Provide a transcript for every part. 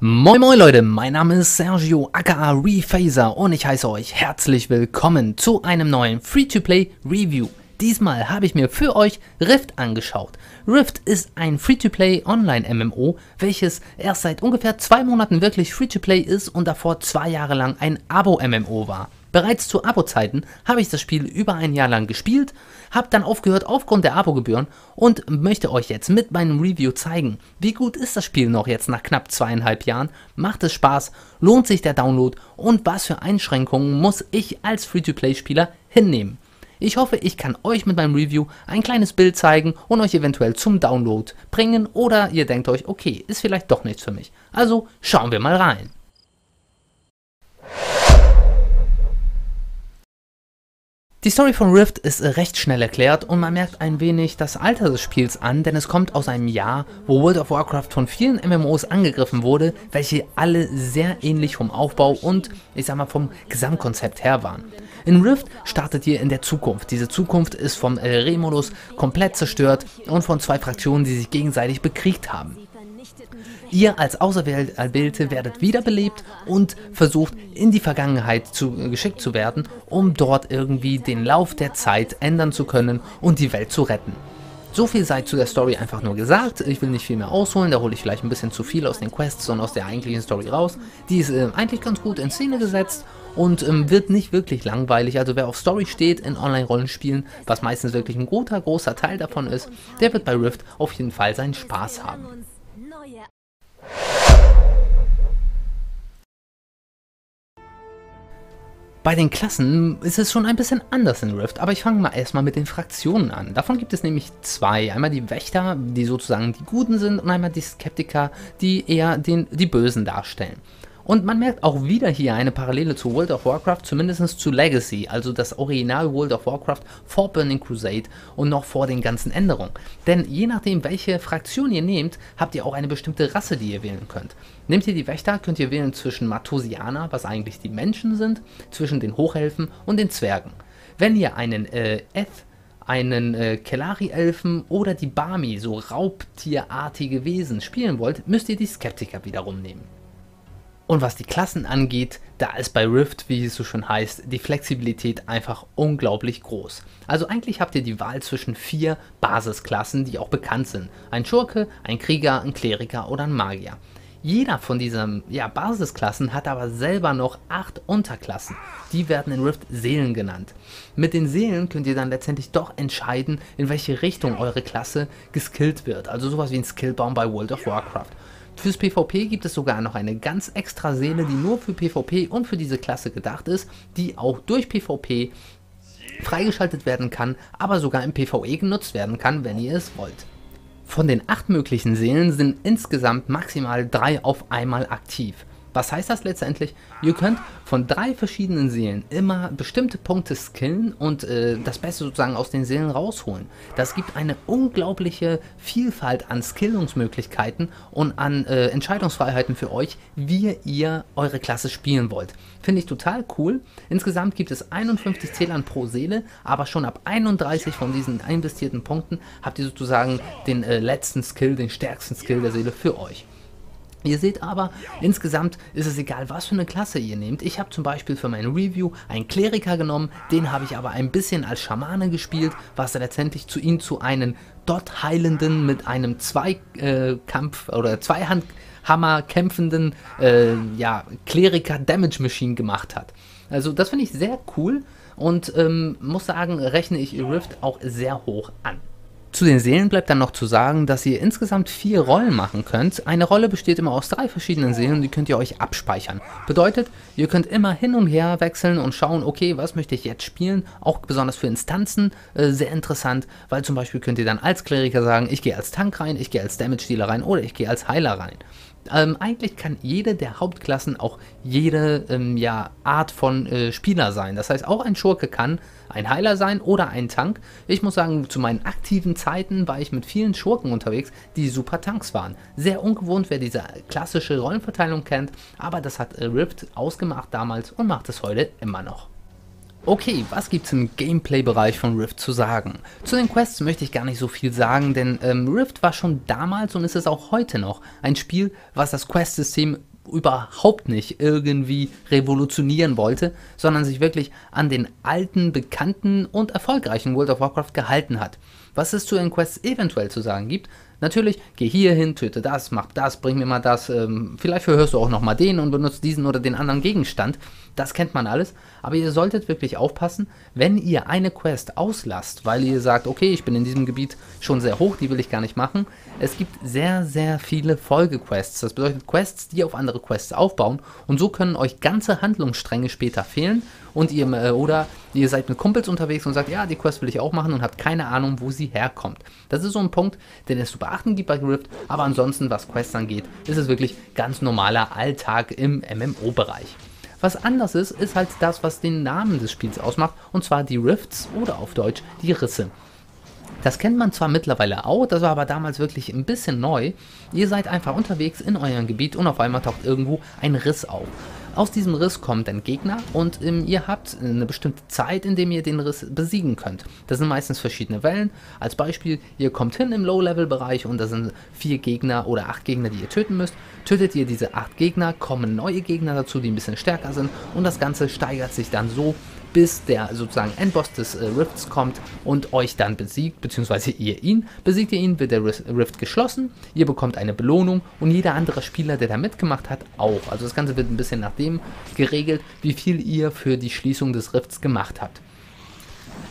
Moin moin Leute, mein Name ist Sergio aka Rephaser und ich heiße euch herzlich willkommen zu einem neuen Free-to-Play Review. Diesmal habe ich mir für euch Rift angeschaut. Rift ist ein Free-to-Play Online-MMO, welches erst seit ungefähr zwei Monaten wirklich Free-to-Play ist und davor zwei Jahre lang ein Abo-MMO war. Bereits zu Abo-Zeiten habe ich das Spiel über ein Jahr lang gespielt, habe dann aufgehört aufgrund der Abo-Gebühren und möchte euch jetzt mit meinem Review zeigen, wie gut ist das Spiel noch jetzt nach knapp zweieinhalb Jahren, macht es Spaß, lohnt sich der Download und was für Einschränkungen muss ich als Free-to-Play-Spieler hinnehmen. Ich hoffe, ich kann euch mit meinem Review ein kleines Bild zeigen und euch eventuell zum Download bringen oder ihr denkt euch, okay, ist vielleicht doch nichts für mich. Also schauen wir mal rein. Die Story von Rift ist recht schnell erklärt und man merkt ein wenig das Alter des Spiels an, denn es kommt aus einem Jahr, wo World of Warcraft von vielen MMOs angegriffen wurde, welche alle sehr ähnlich vom Aufbau und ich sag mal vom Gesamtkonzept her waren. In Rift startet ihr in der Zukunft. Diese Zukunft ist vom Remodus komplett zerstört und von zwei Fraktionen, die sich gegenseitig bekriegt haben. Ihr als Auserwählte werdet wiederbelebt und versucht in die Vergangenheit zu, äh, geschickt zu werden, um dort irgendwie den Lauf der Zeit ändern zu können und die Welt zu retten. So viel sei zu der Story einfach nur gesagt. Ich will nicht viel mehr ausholen, da hole ich vielleicht ein bisschen zu viel aus den Quests und aus der eigentlichen Story raus. Die ist äh, eigentlich ganz gut in Szene gesetzt und ähm, wird nicht wirklich langweilig. Also wer auf Story steht in Online-Rollenspielen, was meistens wirklich ein guter, großer Teil davon ist, der wird bei Rift auf jeden Fall seinen Spaß haben. Bei den Klassen ist es schon ein bisschen anders in Rift, aber ich fange mal erstmal mit den Fraktionen an. Davon gibt es nämlich zwei. Einmal die Wächter, die sozusagen die Guten sind, und einmal die Skeptiker, die eher den, die Bösen darstellen. Und man merkt auch wieder hier eine Parallele zu World of Warcraft, zumindest zu Legacy, also das Original World of Warcraft vor Burning Crusade und noch vor den ganzen Änderungen. Denn je nachdem, welche Fraktion ihr nehmt, habt ihr auch eine bestimmte Rasse, die ihr wählen könnt. Nehmt ihr die Wächter, könnt ihr wählen zwischen Matosianer, was eigentlich die Menschen sind, zwischen den Hochelfen und den Zwergen. Wenn ihr einen äh, Eth einen äh, Kelari-Elfen oder die Bami, so raubtierartige Wesen, spielen wollt, müsst ihr die Skeptiker wiederum nehmen. Und was die Klassen angeht, da ist bei Rift, wie es so schon heißt, die Flexibilität einfach unglaublich groß. Also eigentlich habt ihr die Wahl zwischen vier Basisklassen, die auch bekannt sind. Ein Schurke, ein Krieger, ein Kleriker oder ein Magier. Jeder von diesen ja, Basisklassen hat aber selber noch acht Unterklassen. Die werden in Rift Seelen genannt. Mit den Seelen könnt ihr dann letztendlich doch entscheiden, in welche Richtung eure Klasse geskillt wird. Also sowas wie ein Skillbaum bei World of Warcraft. Fürs PvP gibt es sogar noch eine ganz extra Seele, die nur für PvP und für diese Klasse gedacht ist, die auch durch PvP freigeschaltet werden kann, aber sogar im PvE genutzt werden kann, wenn ihr es wollt. Von den acht möglichen Seelen sind insgesamt maximal drei auf einmal aktiv. Was heißt das letztendlich? Ihr könnt von drei verschiedenen Seelen immer bestimmte Punkte skillen und äh, das Beste sozusagen aus den Seelen rausholen. Das gibt eine unglaubliche Vielfalt an Skillungsmöglichkeiten und an äh, Entscheidungsfreiheiten für euch, wie ihr eure Klasse spielen wollt. Finde ich total cool. Insgesamt gibt es 51 Zählern pro Seele, aber schon ab 31 von diesen investierten Punkten habt ihr sozusagen den äh, letzten Skill, den stärksten Skill der Seele für euch. Ihr seht aber, insgesamt ist es egal, was für eine Klasse ihr nehmt. Ich habe zum Beispiel für meine Review einen Kleriker genommen, den habe ich aber ein bisschen als Schamane gespielt, was letztendlich zu ihm zu einem Dot-Heilenden mit einem Zweikampf- äh, oder Zweihandhammer kämpfenden äh, ja, Kleriker Damage Machine gemacht hat. Also das finde ich sehr cool und ähm, muss sagen, rechne ich Rift auch sehr hoch an. Zu den Seelen bleibt dann noch zu sagen, dass ihr insgesamt vier Rollen machen könnt. Eine Rolle besteht immer aus drei verschiedenen Seelen und die könnt ihr euch abspeichern. Bedeutet, ihr könnt immer hin und her wechseln und schauen, okay, was möchte ich jetzt spielen? Auch besonders für Instanzen äh, sehr interessant, weil zum Beispiel könnt ihr dann als Kleriker sagen, ich gehe als Tank rein, ich gehe als Damage-Dealer rein oder ich gehe als Heiler rein. Ähm, eigentlich kann jede der Hauptklassen auch jede ähm, ja, Art von äh, Spieler sein. Das heißt, auch ein Schurke kann ein Heiler sein oder ein Tank. Ich muss sagen, zu meinen aktiven Zeiten war ich mit vielen Schurken unterwegs, die super Tanks waren. Sehr ungewohnt, wer diese klassische Rollenverteilung kennt, aber das hat äh, Rift ausgemacht damals und macht es heute immer noch. Okay, was gibt's im Gameplay-Bereich von Rift zu sagen? Zu den Quests möchte ich gar nicht so viel sagen, denn ähm, Rift war schon damals und ist es auch heute noch ein Spiel, was das Quest-System überhaupt nicht irgendwie revolutionieren wollte, sondern sich wirklich an den alten, bekannten und erfolgreichen World of Warcraft gehalten hat. Was es zu den Quests eventuell zu sagen gibt, natürlich, geh hier hin, töte das, mach das, bring mir mal das, ähm, vielleicht verhörst du auch nochmal den und benutzt diesen oder den anderen Gegenstand, das kennt man alles, aber ihr solltet wirklich aufpassen, wenn ihr eine Quest auslasst, weil ihr sagt, okay, ich bin in diesem Gebiet schon sehr hoch, die will ich gar nicht machen, es gibt sehr, sehr viele Folgequests, das bedeutet Quests, die auf andere Quests aufbauen. Und so können euch ganze Handlungsstränge später fehlen und ihr, äh, oder ihr seid mit Kumpels unterwegs und sagt, ja, die Quest will ich auch machen und habt keine Ahnung, wo sie herkommt. Das ist so ein Punkt, den es zu beachten gibt bei Rift, aber ansonsten, was Quests angeht, ist es wirklich ganz normaler Alltag im MMO-Bereich. Was anders ist, ist halt das, was den Namen des Spiels ausmacht, und zwar die Rifts oder auf Deutsch die Risse. Das kennt man zwar mittlerweile auch, das war aber damals wirklich ein bisschen neu. Ihr seid einfach unterwegs in eurem Gebiet und auf einmal taucht irgendwo ein Riss auf. Aus diesem Riss kommt ein Gegner und ähm, ihr habt eine bestimmte Zeit, in dem ihr den Riss besiegen könnt. Das sind meistens verschiedene Wellen. Als Beispiel, ihr kommt hin im Low-Level-Bereich und da sind vier Gegner oder acht Gegner, die ihr töten müsst. Tötet ihr diese acht Gegner, kommen neue Gegner dazu, die ein bisschen stärker sind und das Ganze steigert sich dann so, bis der sozusagen Endboss des äh, Rifts kommt und euch dann besiegt, beziehungsweise ihr ihn. Besiegt ihr ihn, wird der Rift geschlossen, ihr bekommt eine Belohnung und jeder andere Spieler, der da mitgemacht hat, auch. Also das Ganze wird ein bisschen nach dem geregelt, wie viel ihr für die Schließung des Rifts gemacht habt.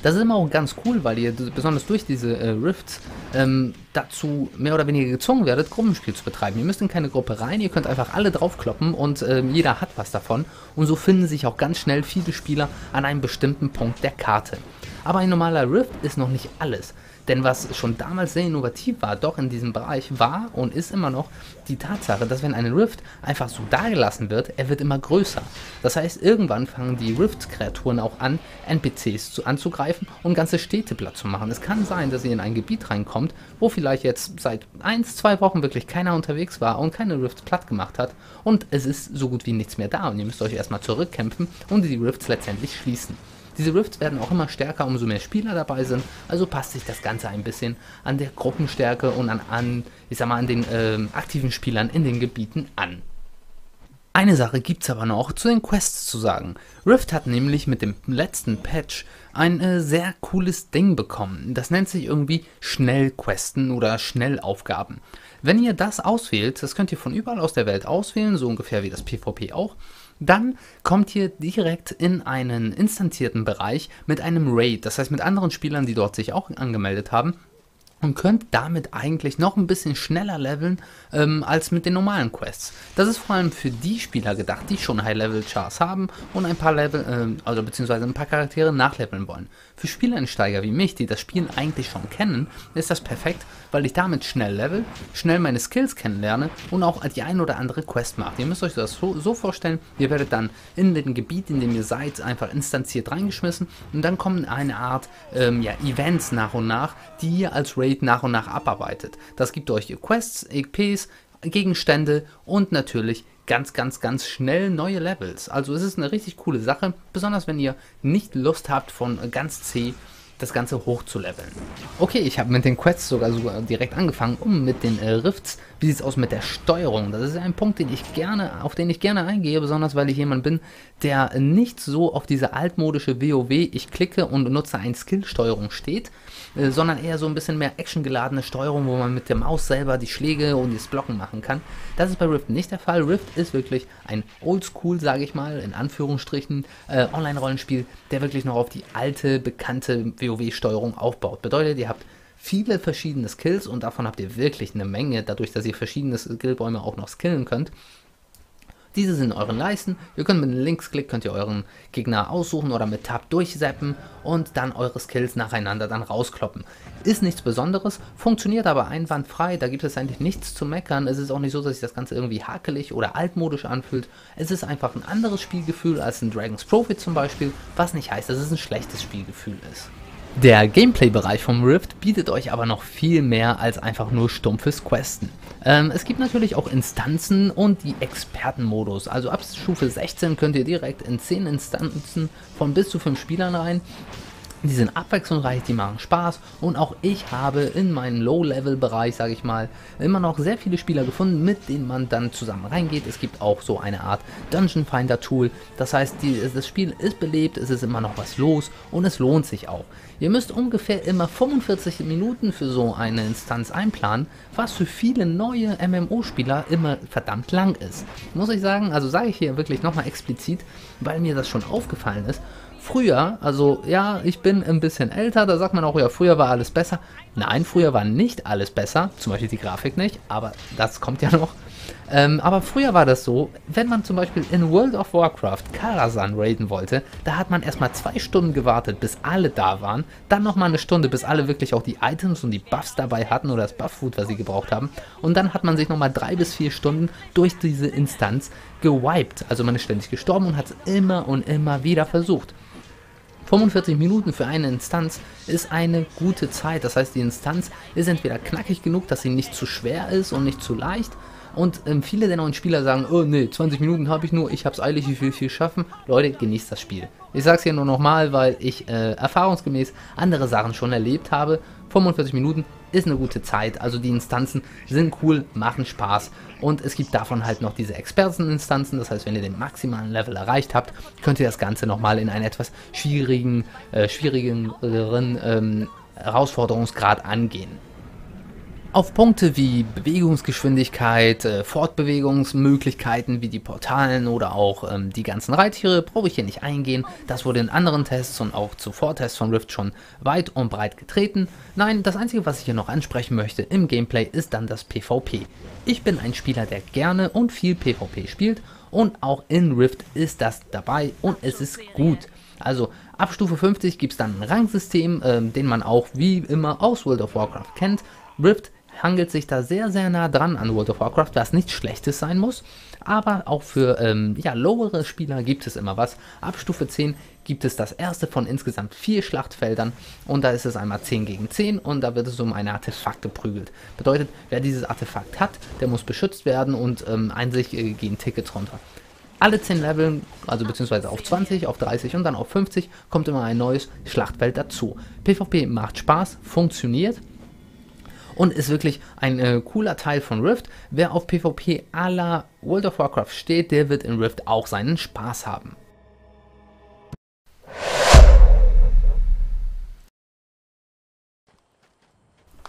Das ist immer auch ganz cool, weil ihr besonders durch diese äh, Rifts ähm, dazu mehr oder weniger gezwungen werdet, Gruppenspiel zu betreiben. Ihr müsst in keine Gruppe rein, ihr könnt einfach alle draufkloppen und ähm, jeder hat was davon. Und so finden sich auch ganz schnell viele Spieler an einem bestimmten Punkt der Karte. Aber ein normaler Rift ist noch nicht alles. Denn was schon damals sehr innovativ war, doch in diesem Bereich, war und ist immer noch die Tatsache, dass wenn ein Rift einfach so dagelassen wird, er wird immer größer. Das heißt, irgendwann fangen die Rift-Kreaturen auch an, NPCs zu, anzugreifen und ganze Städte platt zu machen. Es kann sein, dass ihr in ein Gebiet reinkommt, wo vielleicht jetzt seit 1, 2 Wochen wirklich keiner unterwegs war und keine Rifts platt gemacht hat und es ist so gut wie nichts mehr da und ihr müsst euch erstmal zurückkämpfen und die Rifts letztendlich schließen. Diese Rifts werden auch immer stärker, umso mehr Spieler dabei sind. Also passt sich das Ganze ein bisschen an der Gruppenstärke und an, an ich sag mal, an den äh, aktiven Spielern in den Gebieten an. Eine Sache gibt es aber noch zu den Quests zu sagen. Rift hat nämlich mit dem letzten Patch ein äh, sehr cooles Ding bekommen. Das nennt sich irgendwie Schnellquesten oder Schnellaufgaben. Wenn ihr das auswählt, das könnt ihr von überall aus der Welt auswählen, so ungefähr wie das PvP auch, dann kommt ihr direkt in einen instantierten Bereich mit einem Raid, das heißt mit anderen Spielern, die dort sich auch angemeldet haben und könnt damit eigentlich noch ein bisschen schneller leveln ähm, als mit den normalen Quests. Das ist vor allem für die Spieler gedacht, die schon High-Level-Chars haben und ein paar Level, äh, also beziehungsweise ein paar Charaktere nachleveln wollen. Für Spieleinsteiger wie mich, die das Spiel eigentlich schon kennen, ist das perfekt, weil ich damit schnell level, schnell meine Skills kennenlerne und auch die ein oder andere Quest mache. Ihr müsst euch das so, so vorstellen, ihr werdet dann in dem Gebiet, in dem ihr seid, einfach instanziert reingeschmissen und dann kommen eine Art ähm, ja, Events nach und nach, die ihr als Raid nach und nach abarbeitet. Das gibt euch Quests, EPs, Gegenstände und natürlich ganz, ganz, ganz schnell neue Levels. Also es ist eine richtig coole Sache, besonders wenn ihr nicht Lust habt von ganz C das Ganze hochzuleveln. Okay, ich habe mit den Quests sogar, sogar direkt angefangen, um mit den äh, Rifts. Wie sieht es aus mit der Steuerung? Das ist ein Punkt, den ich gerne, auf den ich gerne eingehe, besonders weil ich jemand bin, der nicht so auf diese altmodische WoW, ich klicke und nutze ein Skill-Steuerung steht, äh, sondern eher so ein bisschen mehr actiongeladene Steuerung, wo man mit der Maus selber die Schläge und das Blocken machen kann. Das ist bei Rift nicht der Fall. Rift ist wirklich ein Oldschool, sage ich mal, in Anführungsstrichen, äh, Online-Rollenspiel, der wirklich noch auf die alte, bekannte WoW-Steuerung aufbaut. Bedeutet, ihr habt viele verschiedene Skills und davon habt ihr wirklich eine Menge, dadurch, dass ihr verschiedene Skillbäume auch noch skillen könnt. Diese sind in euren Leisten. Ihr könnt mit einem Linksklick könnt ihr euren Gegner aussuchen oder mit Tab durchseppen und dann eure Skills nacheinander dann rauskloppen. Ist nichts Besonderes, funktioniert aber einwandfrei, da gibt es eigentlich nichts zu meckern. Es ist auch nicht so, dass sich das Ganze irgendwie hakelig oder altmodisch anfühlt. Es ist einfach ein anderes Spielgefühl als ein Dragon's Profit zum Beispiel, was nicht heißt, dass es ein schlechtes Spielgefühl ist. Der Gameplay-Bereich vom Rift bietet euch aber noch viel mehr als einfach nur stumpfes Questen. Ähm, es gibt natürlich auch Instanzen und die Expertenmodus. Also ab Stufe 16 könnt ihr direkt in 10 Instanzen von bis zu 5 Spielern rein die sind abwechslungsreich, die machen Spaß und auch ich habe in meinem Low-Level-Bereich, sage ich mal, immer noch sehr viele Spieler gefunden, mit denen man dann zusammen reingeht. Es gibt auch so eine Art Dungeon Finder Tool, das heißt, die, das Spiel ist belebt, es ist immer noch was los und es lohnt sich auch. Ihr müsst ungefähr immer 45 Minuten für so eine Instanz einplanen, was für viele neue MMO-Spieler immer verdammt lang ist. Muss ich sagen, also sage ich hier wirklich nochmal explizit, weil mir das schon aufgefallen ist Früher, also ja, ich bin ein bisschen älter, da sagt man auch, ja, früher war alles besser. Nein, früher war nicht alles besser, zum Beispiel die Grafik nicht, aber das kommt ja noch. Ähm, aber früher war das so, wenn man zum Beispiel in World of Warcraft Karazhan raiden wollte, da hat man erstmal zwei Stunden gewartet, bis alle da waren, dann nochmal eine Stunde, bis alle wirklich auch die Items und die Buffs dabei hatten oder das Buff-Food, was sie gebraucht haben. Und dann hat man sich nochmal drei bis vier Stunden durch diese Instanz gewiped. Also man ist ständig gestorben und hat es immer und immer wieder versucht. 45 Minuten für eine Instanz ist eine gute Zeit. Das heißt, die Instanz ist entweder knackig genug, dass sie nicht zu schwer ist und nicht zu leicht. Und ähm, viele der neuen Spieler sagen, oh nee, 20 Minuten habe ich nur, ich habe es eilig, ich will viel schaffen. Leute, genießt das Spiel. Ich sage es hier nur nochmal, weil ich äh, erfahrungsgemäß andere Sachen schon erlebt habe. 45 Minuten ist eine gute Zeit. Also die Instanzen sind cool, machen Spaß. Und es gibt davon halt noch diese Experteninstanzen. Das heißt, wenn ihr den maximalen Level erreicht habt, könnt ihr das Ganze nochmal in einen etwas schwierigen, äh, schwierigeren ähm, Herausforderungsgrad angehen. Auf Punkte wie Bewegungsgeschwindigkeit, äh, Fortbewegungsmöglichkeiten wie die Portalen oder auch ähm, die ganzen Reittiere brauche ich hier nicht eingehen. Das wurde in anderen Tests und auch zu Vortests von Rift schon weit und breit getreten. Nein, das einzige was ich hier noch ansprechen möchte im Gameplay ist dann das PvP. Ich bin ein Spieler, der gerne und viel PvP spielt und auch in Rift ist das dabei und es ist gut. Also ab Stufe 50 gibt es dann ein Rangsystem, äh, den man auch wie immer aus World of Warcraft kennt. Rift hangelt sich da sehr, sehr nah dran an World of Warcraft, was nichts Schlechtes sein muss. Aber auch für ähm, ja, lowere Spieler gibt es immer was. Ab Stufe 10 gibt es das erste von insgesamt vier Schlachtfeldern und da ist es einmal 10 gegen 10 und da wird es um ein Artefakt geprügelt. Bedeutet, wer dieses Artefakt hat, der muss beschützt werden und ähm, einzig äh, gehen Tickets runter. Alle 10 Leveln, also beziehungsweise auf 20, auf 30 und dann auf 50, kommt immer ein neues Schlachtfeld dazu. PvP macht Spaß, funktioniert und ist wirklich ein äh, cooler Teil von Rift. Wer auf PvP à la World of Warcraft steht, der wird in Rift auch seinen Spaß haben.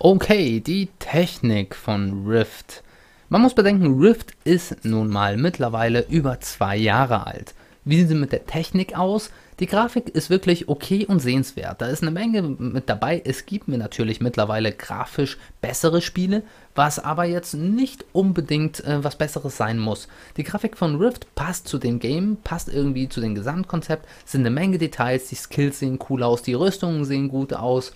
Okay, die Technik von Rift. Man muss bedenken, Rift ist nun mal mittlerweile über zwei Jahre alt. Wie sieht es mit der Technik aus? Die Grafik ist wirklich okay und sehenswert. Da ist eine Menge mit dabei. Es gibt mir natürlich mittlerweile grafisch bessere Spiele, was aber jetzt nicht unbedingt äh, was Besseres sein muss. Die Grafik von Rift passt zu dem Game, passt irgendwie zu dem Gesamtkonzept, Es sind eine Menge Details, die Skills sehen cool aus, die Rüstungen sehen gut aus,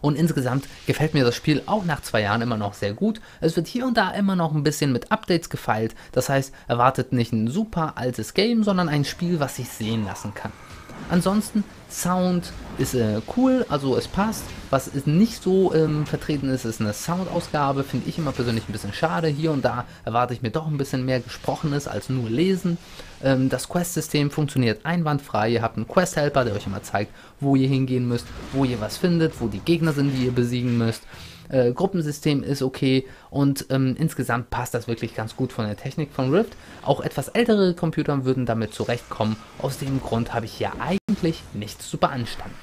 und insgesamt gefällt mir das Spiel auch nach zwei Jahren immer noch sehr gut. Es wird hier und da immer noch ein bisschen mit Updates gefeilt. Das heißt, erwartet nicht ein super altes Game, sondern ein Spiel, was sich sehen lassen kann. Ansonsten, Sound ist äh, cool, also es passt. Was nicht so ähm, vertreten ist, ist eine Soundausgabe. Finde ich immer persönlich ein bisschen schade. Hier und da erwarte ich mir doch ein bisschen mehr Gesprochenes als nur Lesen. Ähm, das Quest-System funktioniert einwandfrei. Ihr habt einen Quest-Helper, der euch immer zeigt, wo ihr hingehen müsst, wo ihr was findet, wo die Gegner sind, die ihr besiegen müsst. Äh, Gruppensystem ist okay und ähm, insgesamt passt das wirklich ganz gut von der Technik von Rift. Auch etwas ältere Computer würden damit zurechtkommen. Aus dem Grund habe ich hier eigentlich nichts zu beanstanden.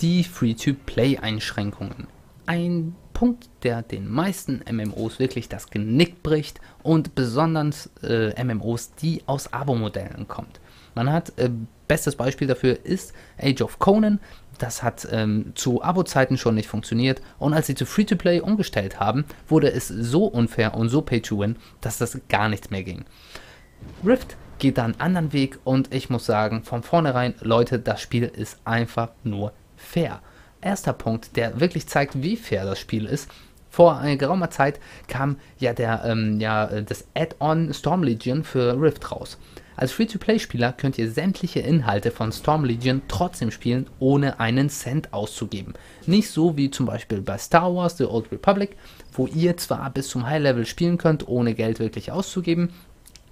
Die Free-to-Play-Einschränkungen. Ein Punkt, der den meisten MMOs wirklich das Genick bricht und besonders äh, MMOs, die aus Abo-Modellen kommt. Man hat, äh, bestes Beispiel dafür ist Age of Conan, das hat ähm, zu Abo-Zeiten schon nicht funktioniert und als sie zu Free-to-Play umgestellt haben, wurde es so unfair und so Pay-to-Win, dass das gar nichts mehr ging. Rift geht da einen anderen Weg und ich muss sagen, von vornherein, Leute, das Spiel ist einfach nur fair erster Punkt, der wirklich zeigt, wie fair das Spiel ist. Vor äh, geraumer Zeit kam ja der ähm, ja äh, das Add-on Storm Legion für Rift raus. Als Free-to-Play-Spieler könnt ihr sämtliche Inhalte von Storm Legion trotzdem spielen, ohne einen Cent auszugeben. Nicht so wie zum Beispiel bei Star Wars The Old Republic, wo ihr zwar bis zum High-Level spielen könnt, ohne Geld wirklich auszugeben,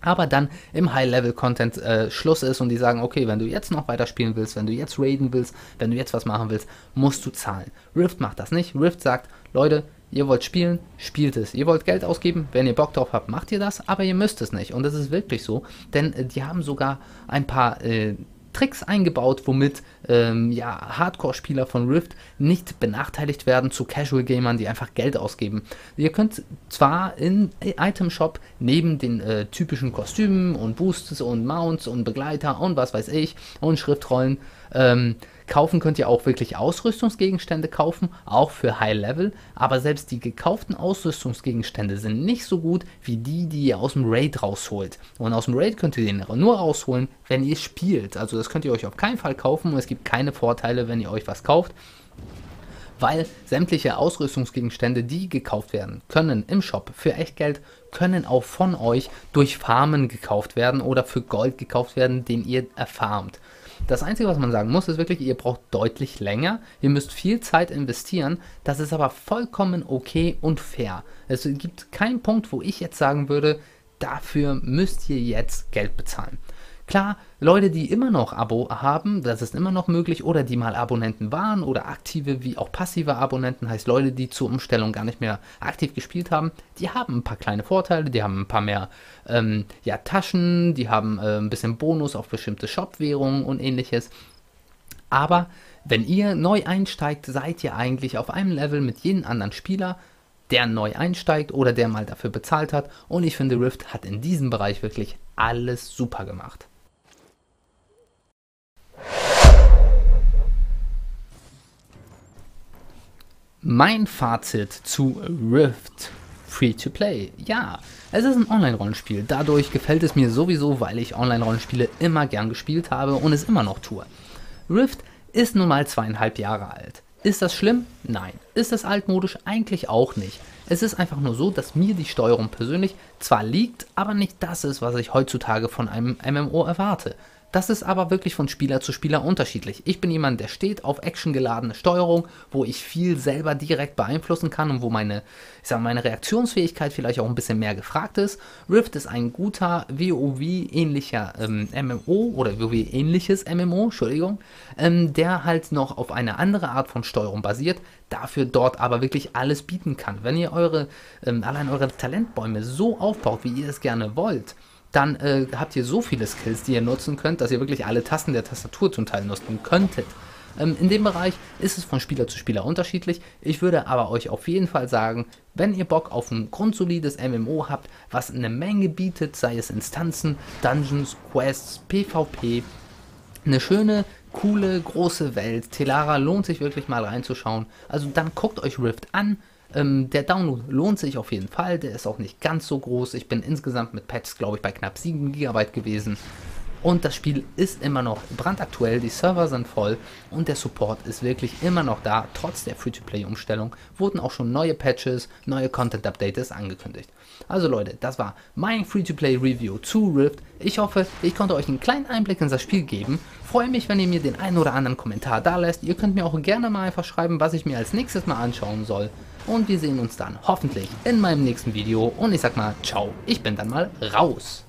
aber dann im High-Level-Content äh, Schluss ist und die sagen, okay, wenn du jetzt noch weiterspielen willst, wenn du jetzt raiden willst, wenn du jetzt was machen willst, musst du zahlen. Rift macht das nicht. Rift sagt, Leute, Ihr wollt spielen, spielt es. Ihr wollt Geld ausgeben, wenn ihr Bock drauf habt, macht ihr das, aber ihr müsst es nicht. Und das ist wirklich so, denn äh, die haben sogar ein paar äh, Tricks eingebaut, womit ähm, ja, Hardcore-Spieler von Rift nicht benachteiligt werden zu Casual-Gamern, die einfach Geld ausgeben. Ihr könnt zwar in Item Shop neben den äh, typischen Kostümen und Boosts und Mounts und Begleiter und was weiß ich und Schriftrollen ähm, Kaufen könnt ihr auch wirklich Ausrüstungsgegenstände kaufen, auch für High Level, aber selbst die gekauften Ausrüstungsgegenstände sind nicht so gut wie die, die ihr aus dem Raid rausholt. Und aus dem Raid könnt ihr den nur rausholen, wenn ihr spielt. Also das könnt ihr euch auf keinen Fall kaufen und es gibt keine Vorteile, wenn ihr euch was kauft weil sämtliche Ausrüstungsgegenstände, die gekauft werden können im Shop für Echtgeld, können auch von euch durch Farmen gekauft werden oder für Gold gekauft werden, den ihr erfarmt. Das Einzige, was man sagen muss, ist wirklich, ihr braucht deutlich länger. Ihr müsst viel Zeit investieren. Das ist aber vollkommen okay und fair. Es gibt keinen Punkt, wo ich jetzt sagen würde, dafür müsst ihr jetzt Geld bezahlen. Klar, Leute, die immer noch Abo haben, das ist immer noch möglich, oder die mal Abonnenten waren oder aktive wie auch passive Abonnenten, heißt Leute, die zur Umstellung gar nicht mehr aktiv gespielt haben, die haben ein paar kleine Vorteile, die haben ein paar mehr ähm, ja, Taschen, die haben äh, ein bisschen Bonus auf bestimmte Shop-Währungen und ähnliches. Aber wenn ihr neu einsteigt, seid ihr eigentlich auf einem Level mit jedem anderen Spieler, der neu einsteigt oder der mal dafür bezahlt hat. Und ich finde, Rift hat in diesem Bereich wirklich alles super gemacht. Mein Fazit zu Rift Free to Play. Ja, es ist ein Online-Rollenspiel. Dadurch gefällt es mir sowieso, weil ich Online-Rollenspiele immer gern gespielt habe und es immer noch tue. Rift ist nun mal zweieinhalb Jahre alt. Ist das schlimm? Nein. Ist das altmodisch? Eigentlich auch nicht. Es ist einfach nur so, dass mir die Steuerung persönlich zwar liegt, aber nicht das ist, was ich heutzutage von einem MMO erwarte. Das ist aber wirklich von Spieler zu Spieler unterschiedlich. Ich bin jemand, der steht auf actiongeladene Steuerung, wo ich viel selber direkt beeinflussen kann und wo meine, ich sag, meine Reaktionsfähigkeit vielleicht auch ein bisschen mehr gefragt ist. Rift ist ein guter WoW-ähnlicher ähm, MMO oder WoW-ähnliches MMO, Entschuldigung, ähm, der halt noch auf eine andere Art von Steuerung basiert, dafür dort aber wirklich alles bieten kann. Wenn ihr eure, ähm, allein eure Talentbäume so aufbaut, wie ihr es gerne wollt, dann äh, habt ihr so viele Skills, die ihr nutzen könnt, dass ihr wirklich alle Tasten der Tastatur zum Teil nutzen könntet. Ähm, in dem Bereich ist es von Spieler zu Spieler unterschiedlich. Ich würde aber euch auf jeden Fall sagen, wenn ihr Bock auf ein grundsolides MMO habt, was eine Menge bietet, sei es Instanzen, Dungeons, Quests, PvP, eine schöne, coole, große Welt. Telara lohnt sich wirklich mal reinzuschauen. Also dann guckt euch Rift an. Ähm, der Download lohnt sich auf jeden Fall, der ist auch nicht ganz so groß. Ich bin insgesamt mit Patches, glaube ich, bei knapp 7 GB gewesen. Und das Spiel ist immer noch brandaktuell, die Server sind voll und der Support ist wirklich immer noch da. Trotz der Free-to-Play-Umstellung wurden auch schon neue Patches, neue Content-Updates angekündigt. Also Leute, das war mein Free-to-Play-Review zu Rift. Ich hoffe, ich konnte euch einen kleinen Einblick in das Spiel geben. Freue mich, wenn ihr mir den einen oder anderen Kommentar da lässt. Ihr könnt mir auch gerne mal einfach schreiben, was ich mir als nächstes mal anschauen soll. Und wir sehen uns dann hoffentlich in meinem nächsten Video. Und ich sag mal, ciao, ich bin dann mal raus.